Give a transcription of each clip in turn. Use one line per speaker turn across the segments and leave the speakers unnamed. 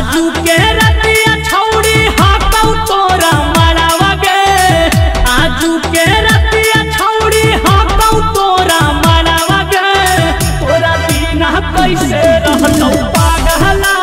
आजू के रतिया छौड़ी हाकौ तोरा मरावा के रतिया छौड़ी हाकौ तोरा मरावा कैसे रहतौ पागला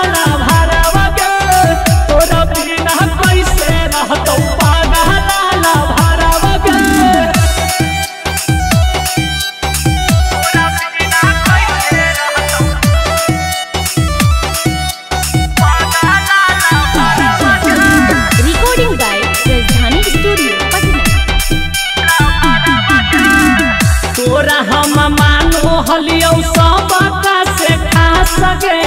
तोरा हम मान हलियो सब का से खा सके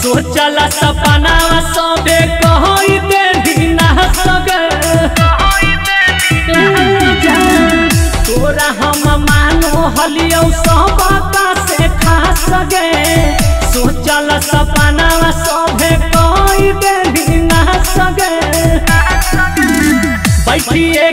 सोचल सपना सब कहई दे भी ना सके तोरा हम मान हलियो सब का से खा सके सोचल सपना सब कहई दे भी ना सके बैठिए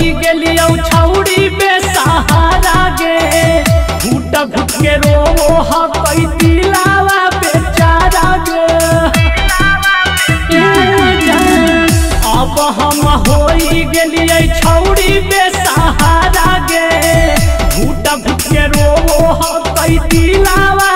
छौड़ी बेसहारा गे। घूटा घुट के रोवो दिलावा बेचारा गे। अब हम हो गली छौड़ी बेसहारा गे। घूटा घुट के रोवो हई दिलावा